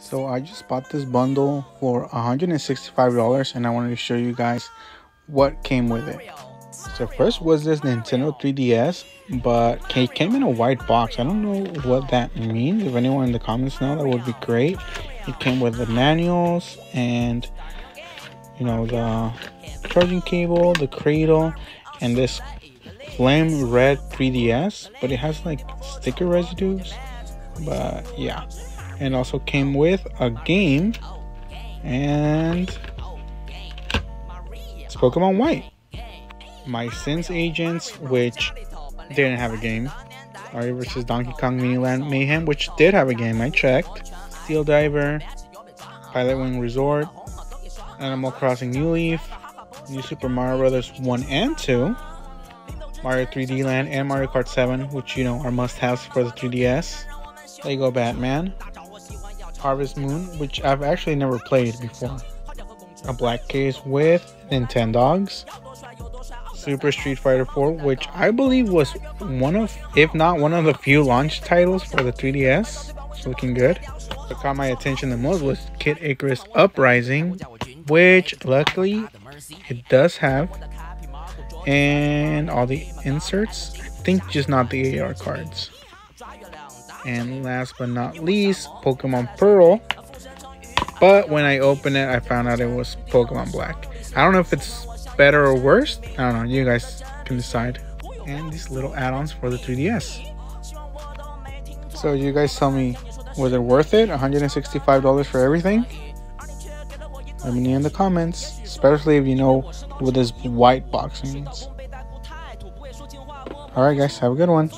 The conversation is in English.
So I just bought this bundle for $165 and I wanted to show you guys what came with it. So first was this Nintendo 3DS, but it came in a white box. I don't know what that means. If anyone in the comments know, that would be great. It came with the manuals and you know the charging cable, the cradle, and this flame red 3DS, but it has like sticker residues. But yeah, and also came with a game and it's Pokemon White. MySims Agents, which didn't have a game. Mario vs. Donkey Kong Miniland Mayhem, which did have a game, I checked. Steel Diver, Pilot Wing Resort, Animal Crossing New Leaf, New Super Mario Brothers 1 and 2, Mario 3D Land, and Mario Kart 7, which you know are must haves for the 3DS. Lego Batman, Harvest Moon, which I've actually never played before. A black case with Nintendogs. Super Street Fighter 4, which I believe was one of, if not one of the few launch titles for the 3DS. It's looking good. What caught my attention the most was Kid Icarus Uprising, which luckily it does have. And all the inserts. I think just not the AR cards. And last but not least, Pokemon Pearl. But when I opened it, I found out it was Pokemon Black. I don't know if it's better or worse. I don't know. You guys can decide. And these little add-ons for the 3DS. So you guys tell me, was it worth it? $165 for everything? Let me know in the comments, especially if you know what this white box means. Alright guys, have a good one.